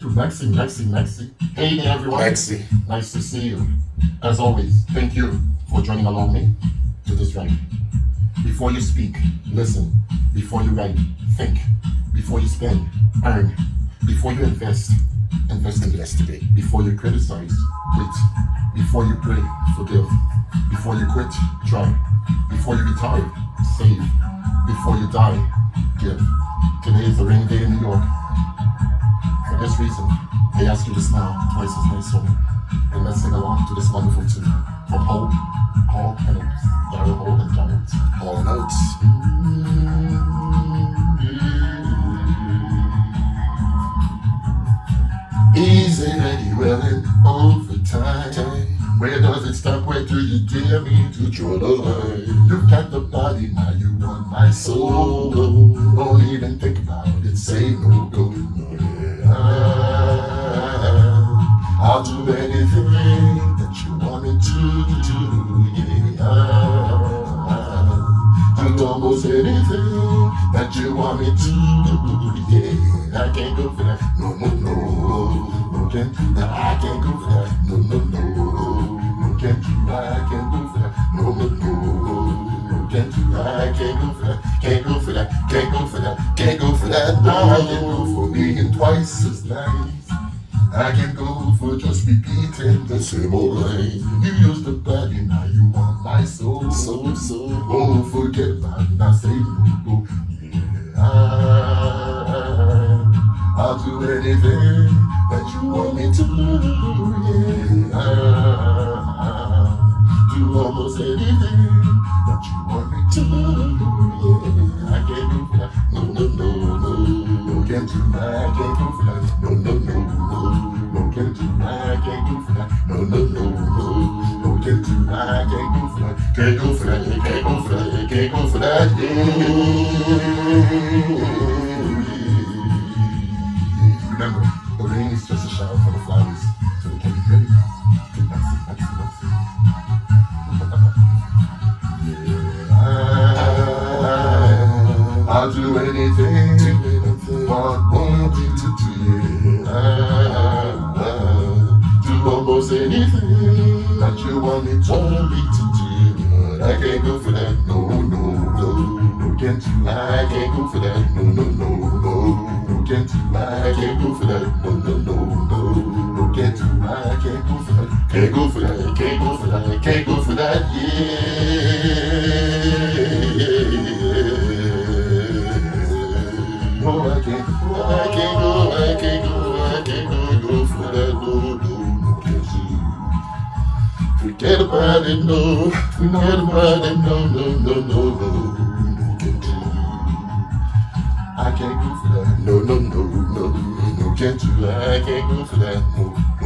to Maxi, Maxi, Maxi. Hey there, everyone. Maxi. Nice to see you. As always, thank you for joining along me to this ride. Before you speak, listen. Before you write, think. Before you spend, earn. Before you invest, investigate. Investigate. Before you criticize, wait. Before you pray, forgive. Before you quit, try. Before you retire, save. Before you die, give. Today is a rainy day in New York. This reason, I ask you to smile twice as nice for me. And let's sing along to this wonderful tune from Hall, and Oates. Daryl Hall and Oates. All notes. Easy, ready, willing, overtime. Where does it stop? Where do you dare me to draw the line? You've got the body, now you want my soul. Don't even think about it, say no Almost anything that you want me to do. Yeah, I can't go for that. No, no, no. No, can't. I can't go for that. No, no, no. No, can't. I can't go for that. No, no, no. No, can't. I can't go for that. Can't go for that. Can't go for that. Can't go for that. No, I can't go for being twice as nice. I can go for just repeating the same old line. You used the body, now you want my soul. So, so. Forget. Yeah, I, I'll do anything that you want me to do. Yeah, do almost anything that you want me to do. Yeah, I can't do that. No, no, no, no. No, can't do that. I can't for that. No, no, no, no. No, can't do that. I can't for that. No, no, no, no. Do. I can't go for that. Can't go for that. Can't go for that. Can't go for that. Remember, the rain is just a shower for the flowers, so they can be I, I'll do anything that you want me, want me to do. But I can't go for that. No, no, no. No, can't do. I can't go for that. No, no, no, no. No, can't do. I can't go for that. No, no, no, no. No, can't do. I can't go for that. Can't go for that. Can't go for that. Can't go for that. Yeah. Forget about it, no. Forget about it, no, no, no, no, no. Can't. I can't go for that. No, no, no, no, no, can't do. I can't go for that. No.